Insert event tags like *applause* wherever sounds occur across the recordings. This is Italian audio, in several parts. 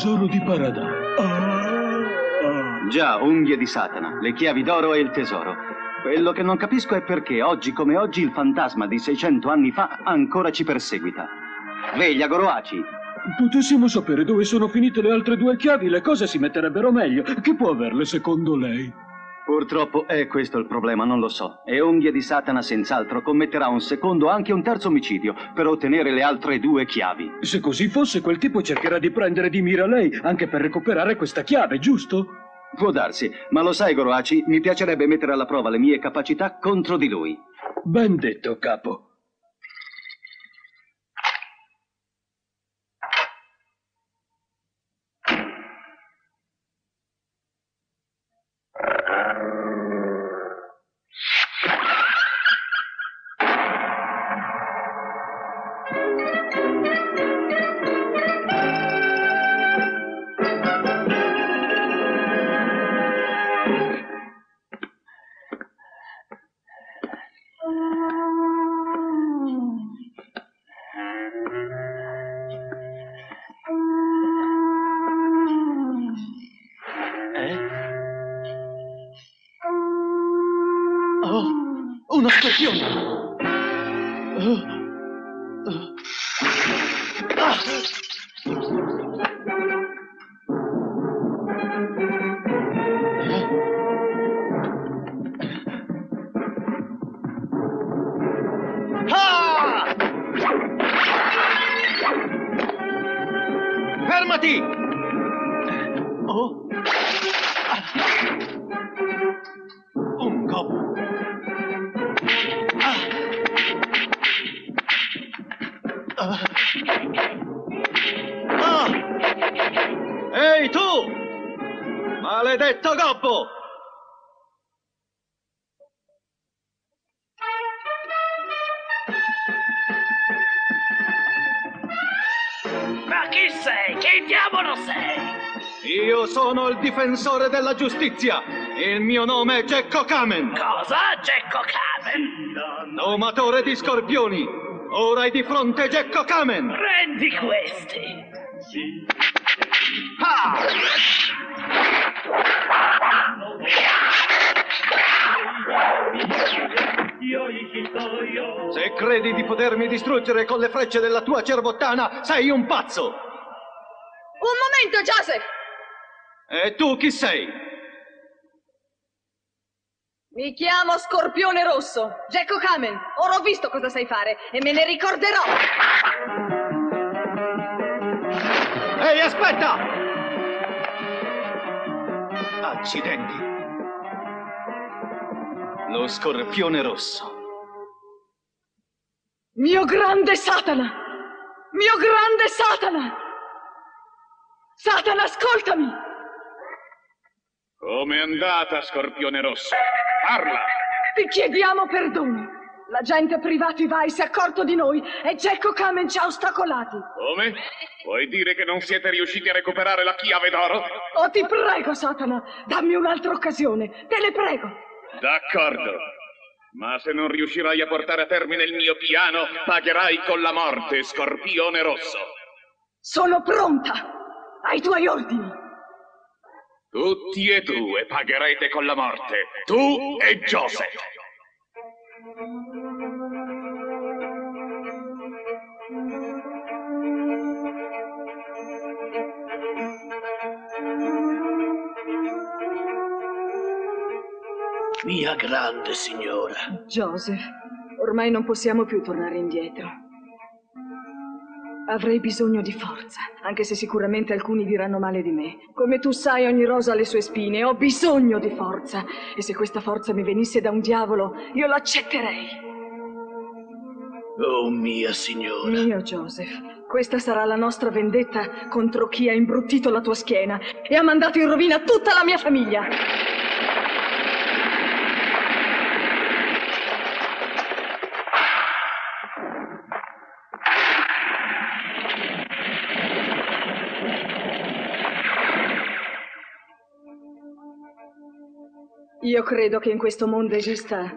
tesoro di Paradise. Ah, Già, unghie di Satana, le chiavi d'oro e il tesoro. Quello che non capisco è perché oggi come oggi il fantasma di 600 anni fa ancora ci perseguita. Veglia, Goroaci! Potessimo sapere dove sono finite le altre due chiavi, le cose si metterebbero meglio. Chi può averle secondo lei? Purtroppo è questo il problema, non lo so. E unghie di Satana senz'altro commetterà un secondo, anche un terzo omicidio per ottenere le altre due chiavi. Se così fosse, quel tipo cercherà di prendere di mira lei, anche per recuperare questa chiave, giusto? Può darsi, ma lo sai, Goroaci, mi piacerebbe mettere alla prova le mie capacità contro di lui. Ben detto, capo. थी sono il difensore della giustizia. Il mio nome è Gecko Kamen, Cosa? Gecko Kamen? domatore di scorpioni. Ora hai di fronte Gecko Kamen. Prendi questi. Ah! Se credi di potermi distruggere con le frecce della tua cervottana, sei un pazzo. Un momento, Joseph! E tu chi sei? Mi chiamo Scorpione Rosso, Gecko Kamen. Ora ho visto cosa sai fare e me ne ricorderò. Ehi, aspetta! Accidenti. Lo scorpione rosso. Mio grande Satana! Mio grande Satana! Satana, ascoltami! Come è andata, Scorpione Rosso? Parla! Ti chiediamo perdono. L'agente privato Ibai si è accorto di noi e Jacko Kamen ci ha ostacolati. Come? Vuoi dire che non siete riusciti a recuperare la chiave d'oro? Oh, ti prego, Satana, dammi un'altra occasione. Te le prego. D'accordo. Ma se non riuscirai a portare a termine il mio piano, pagherai con la morte, Scorpione Rosso. Sono pronta. Ai tuoi ordini. Tutti e due pagherete con la morte, tu e Joseph. Mia grande signora. Joseph, ormai non possiamo più tornare indietro. Avrei bisogno di forza, anche se sicuramente alcuni diranno male di me. Come tu sai, ogni rosa ha le sue spine. Ho bisogno di forza. E se questa forza mi venisse da un diavolo, io l'accetterei. Oh mia signora. Mio Joseph, questa sarà la nostra vendetta contro chi ha imbruttito la tua schiena e ha mandato in rovina tutta la mia famiglia. Io credo che in questo mondo esista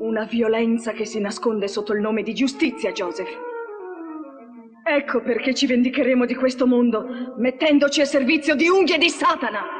una violenza che si nasconde sotto il nome di giustizia, Joseph. Ecco perché ci vendicheremo di questo mondo, mettendoci a servizio di unghie di Satana.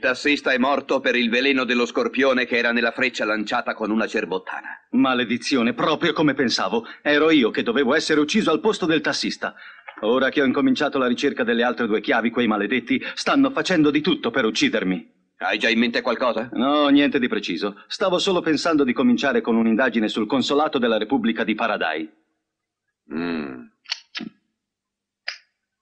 Tassista è morto per il veleno dello scorpione che era nella freccia lanciata con una cerbottana. Maledizione, proprio come pensavo. Ero io che dovevo essere ucciso al posto del tassista. Ora che ho incominciato la ricerca delle altre due chiavi, quei maledetti stanno facendo di tutto per uccidermi. Hai già in mente qualcosa? No, niente di preciso. Stavo solo pensando di cominciare con un'indagine sul consolato della Repubblica di Paradise. Mm.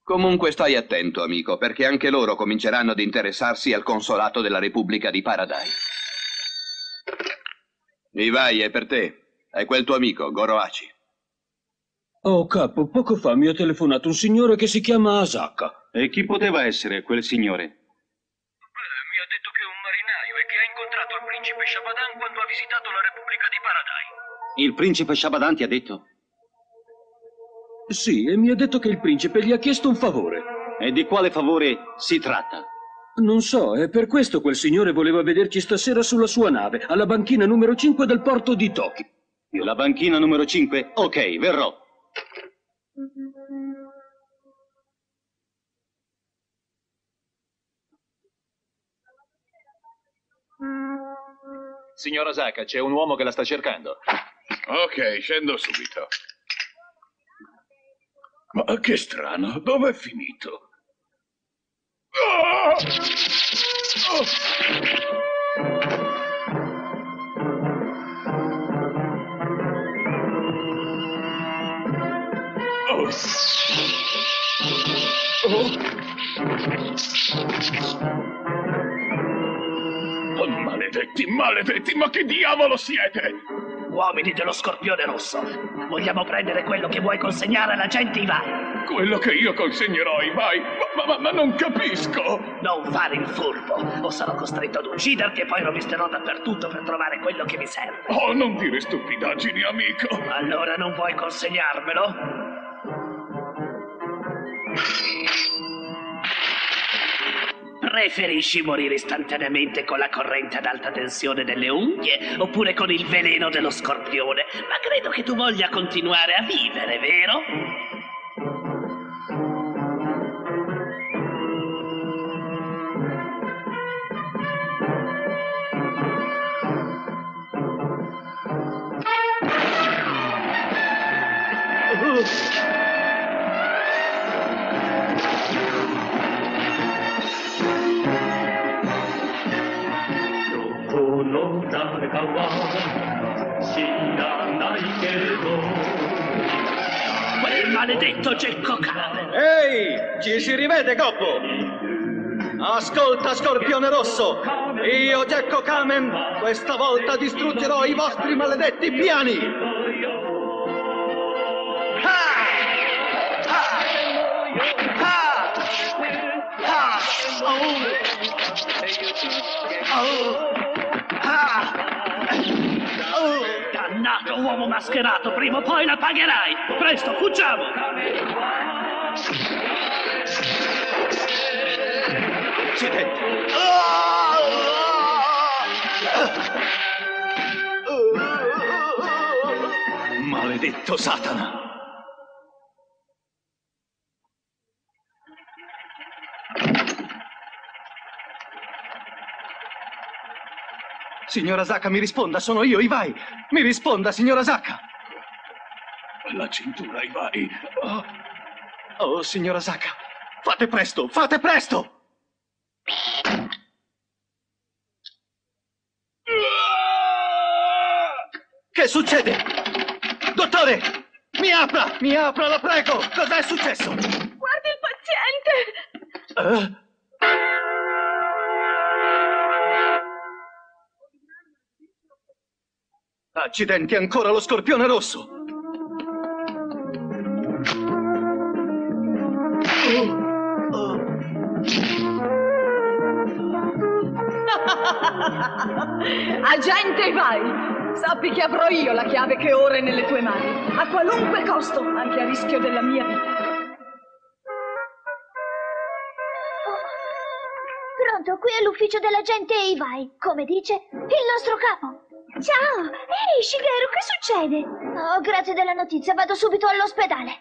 Comunque stai attento, amico, perché anche loro cominceranno ad interessarsi al consolato della Repubblica di Paradise. Ivai, è per te. È quel tuo amico, Goroaci. Oh, capo, poco fa mi ha telefonato un signore che si chiama Asaka. E chi poteva essere quel signore? Mi ha detto che è un marinaio e che ha incontrato il principe Shabadan quando ha visitato la Repubblica di Paradise. Il principe Shabadan ti ha detto? Sì, e mi ha detto che il principe gli ha chiesto un favore. E di quale favore si tratta? Non so, è per questo quel signore voleva vederci stasera sulla sua nave, alla banchina numero 5 del porto di Tokyo. La banchina numero 5? Ok, verrò. Signora Saka, c'è un uomo che la sta cercando. Ok, scendo subito. Ma che strano, dove finito? Ah! Oh. Oh. Oh, maledetti, maledetti, ma che diavolo siete? Uomini dello Scorpione Rosso, vogliamo prendere quello che vuoi consegnare alla gente Ibai. Quello che io consegnerò ai vai, ma, ma- ma non capisco. Non fare il furbo, o sarò costretto ad ucciderti e poi rovisterò dappertutto per trovare quello che mi serve. Oh, non dire stupidaggini, amico. Allora non vuoi consegnarmelo? Preferisci morire istantaneamente con la corrente ad alta tensione delle unghie oppure con il veleno dello scorpione? Ma credo che tu voglia continuare a vivere, vero? 誰かは知らないけれど Quel maledetto Gecko Cane! Ehi, ci si rivede, Gobbo? Ascolta, Scorpione Rosso, io, Gecko Kamen, questa volta distruggerò i vostri maledetti piani! Dannato Uomo mascherato, prima o poi la pagherai! Presto, fuggiamo! Accidenti! Maledetto Satana! Signora Saka, mi risponda, sono io, Ivai! Mi risponda, signora Saka! La cintura, Ivai. Oh, oh signora Saka, fate presto, fate presto! Che succede? Dottore! Mi apra! Mi apra, la prego! Cos'è successo? Guardi il paziente! Eh? Accidenti, ancora lo scorpione rosso! *laughs* Agente vai! Sappi che avrò io la chiave che ora è nelle tue mani, a qualunque costo, anche a rischio della mia vita. Pronto, qui è l'ufficio dell'agente Ivai. Come dice? Il nostro capo. Ciao! Ehi, Shigeru, che succede? Oh, grazie della notizia, vado subito all'ospedale.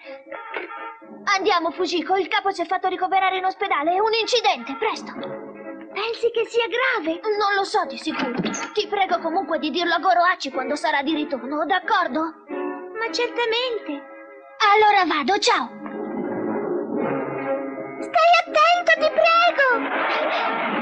Andiamo, Fujiko, il capo si è fatto ricoverare in ospedale. È un incidente, presto. Pensi che sia grave? Non lo so di sicuro. Ti prego comunque di dirlo a Gorohachi quando sarà di ritorno, d'accordo? Ma certamente. Allora vado, ciao. Stai attento, ti prego!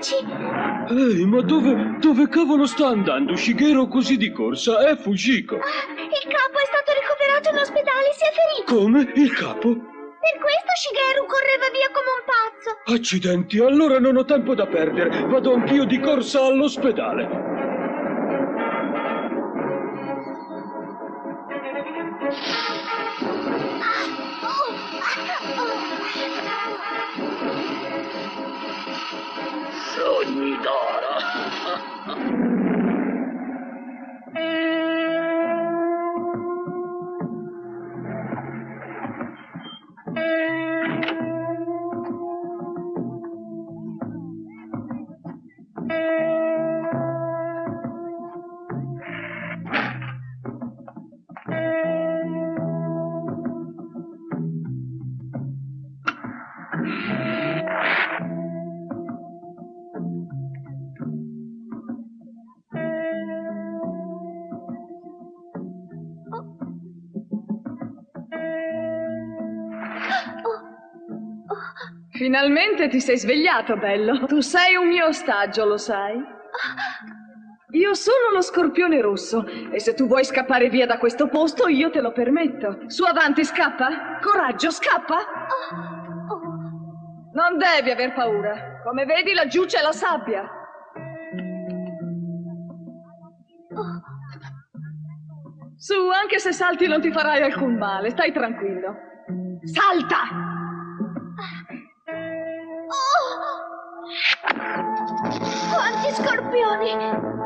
Gorohachi! Ehi, ma dove, dove cavolo sta andando Shigeru così di corsa? È Fujiko. Il capo è stato ricoverato in ospedale, si è ferito. Come? Il capo? Per questo Shigeru correva via come un pazzo. Accidenti, allora non ho tempo da perdere. Vado anch'io di corsa all'ospedale. Sogni d'oro! Finalmente ti sei svegliato, bello. Tu sei un mio ostaggio, lo sai? Io sono lo scorpione rosso e se tu vuoi scappare via da questo posto io te lo permetto. Su avanti, scappa. Coraggio, scappa. Non devi aver paura. Come vedi laggiù c'è la sabbia. Su, anche se salti non ti farai alcun male, stai tranquillo. Salta! Quanti scorpioni!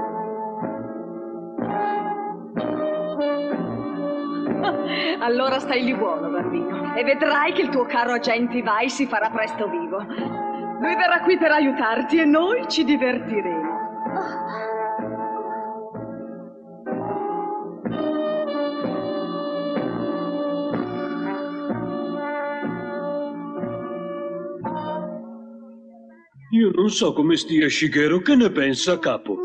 Allora stai lì buono, bambino, e vedrai che il tuo caro agente Vai si farà presto vivo. Lui verrà qui per aiutarti e noi ci divertiremo. Io non so come stia Shigeru, che ne pensa, capo?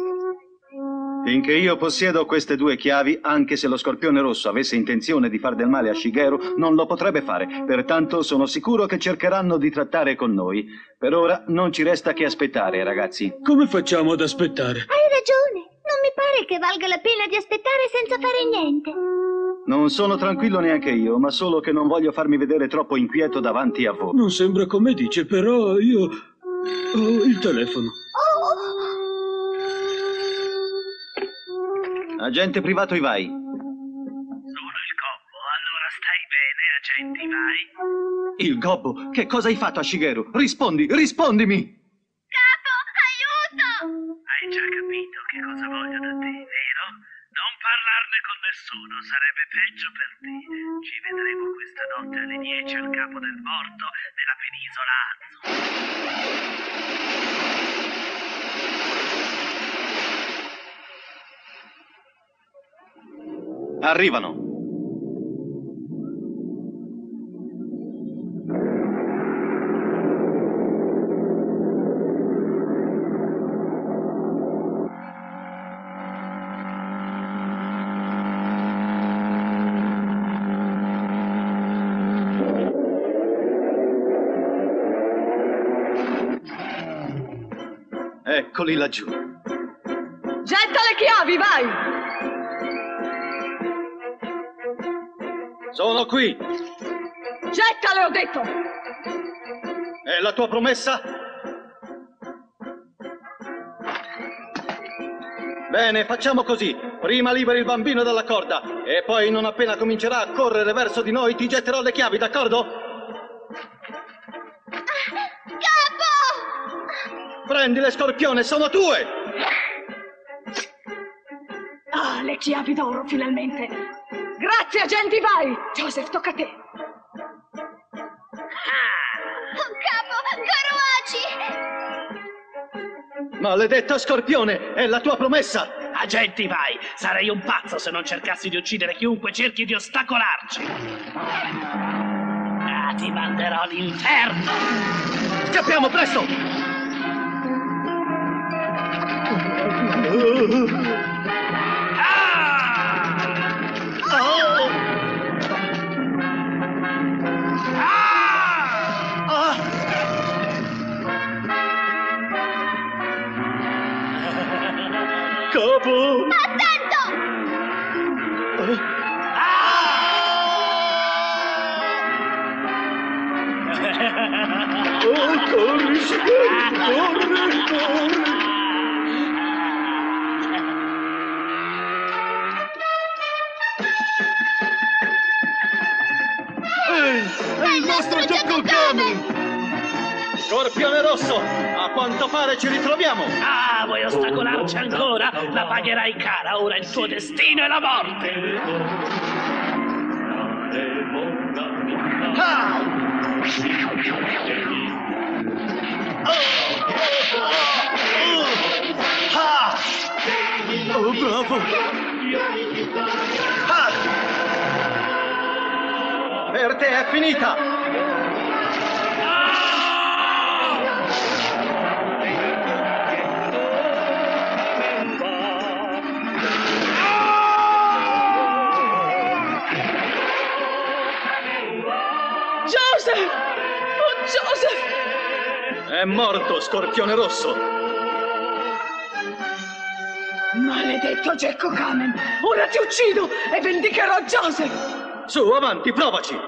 Finché io possiedo queste due chiavi, anche se lo scorpione rosso avesse intenzione di far del male a Shigeru, non lo potrebbe fare. Pertanto sono sicuro che cercheranno di trattare con noi. Per ora non ci resta che aspettare, ragazzi. Come facciamo ad aspettare? Hai ragione. Non mi pare che valga la pena di aspettare senza fare niente. Non sono tranquillo neanche io, ma solo che non voglio farmi vedere troppo inquieto davanti a voi. Non sembra come dice, però io ho il telefono. Agente privato Ivai. Sono il Gobbo, allora stai bene, agenti, vai. Il gobbo, che cosa hai fatto a Shigeru? Rispondi, rispondimi! Capo, aiuto! Hai già capito che cosa voglio da te, vero? Non parlarne con nessuno, sarebbe peggio per te. Ci vedremo questa notte alle 10 al capo del porto della penisola Azzo. Arrivano. Eccoli laggiù. Getta le chiavi, vai! Sono qui. Gettale, ho detto! È la tua promessa? Bene, facciamo così. Prima liberi il bambino dalla corda e poi non appena comincerà a correre verso di noi ti getterò le chiavi, d'accordo? Prendile, scorpione, sono tue! Ah, le chiavi d'oro, finalmente! Grazie, agenti, vai! Joseph, tocca a te! Capo, Garuaci! Maledetto scorpione, è la tua promessa! Agenti, vai! Sarei un pazzo se non cercassi di uccidere chiunque cerchi di ostacolarci. Ah, ti manderò all'inferno! Scappiamo presto! Capo! Attento! Oh, corri, Shigeru, corri, corri! Scorpione rosso, a quanto pare ci ritroviamo! Ah, vuoi ostacolarci ancora? La pagherai cara, ora il tuo destino è la morte! Ah! Ah! Oh, bravo! Ah! Per te è finita! Joseph! Oh, Joseph! È morto, Scorpione Rosso! Maledetto Gecko Kamen! Ora ti uccido e vendicherò Joseph! Su, avanti, provaci!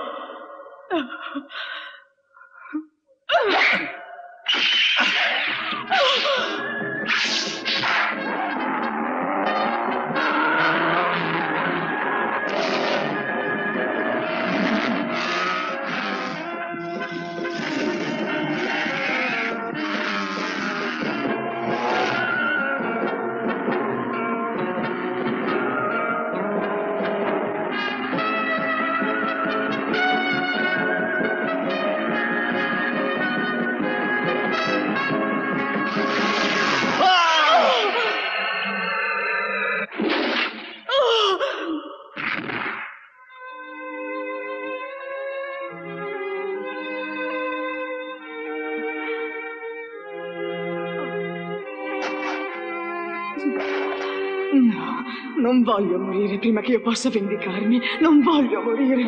No, non voglio morire prima che io possa vendicarmi. Non voglio morire.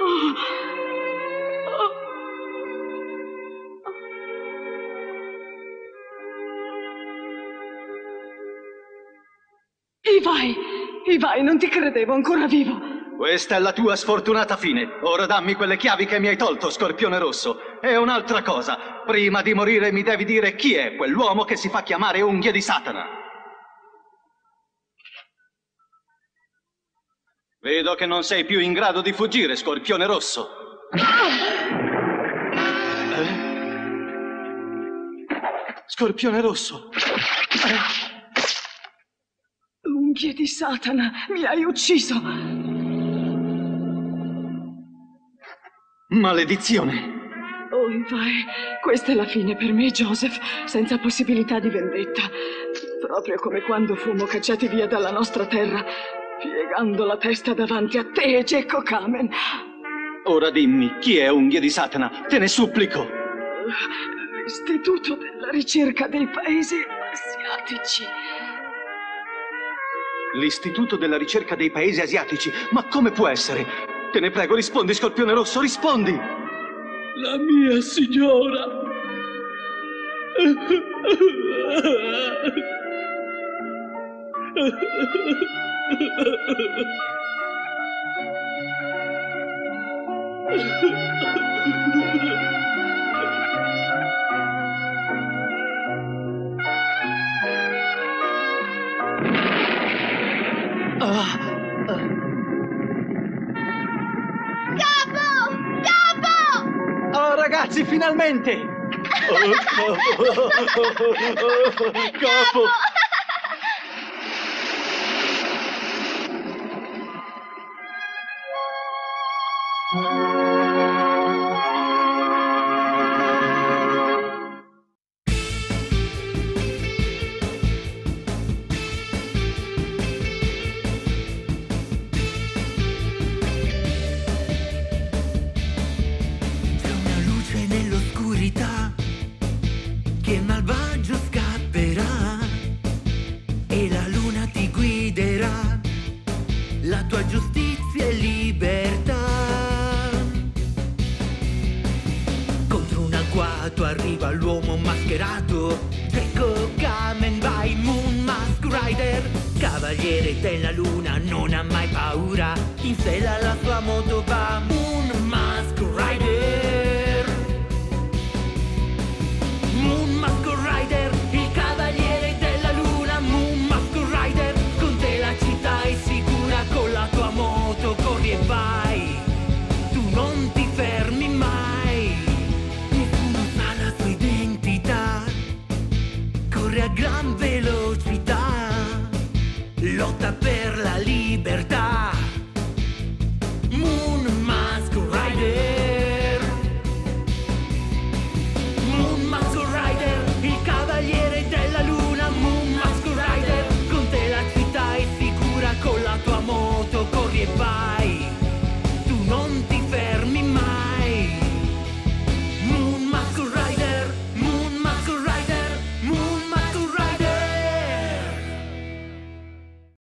Oh. Oh. Ivai, Ivai, non ti credevo ancora vivo. Questa è la tua sfortunata fine. Ora dammi quelle chiavi che mi hai tolto, Scorpione Rosso. E un'altra cosa. Prima di morire mi devi dire chi è quell'uomo che si fa chiamare Unghie di Satana. Vedo che non sei più in grado di fuggire, Scorpione Rosso. Eh? Scorpione Rosso. Unghie di Satana, mi hai ucciso. Maledizione. Oh, Ivai, questa è la fine per me, Joseph, senza possibilità di vendetta. Proprio come quando fummo cacciati via dalla nostra terra, piegando la testa davanti a te e Gecko Kamen. Ora dimmi, chi è Unghie di Satana? Te ne supplico. L'Istituto della ricerca dei paesi asiatici. L'Istituto della ricerca dei paesi asiatici? Ma come può essere? Te ne prego, rispondi, Scorpione Rosso, rispondi! La mia signora. Ah, Capo! Capo! Oh, ragazzi, finalmente! *laughs* Capo!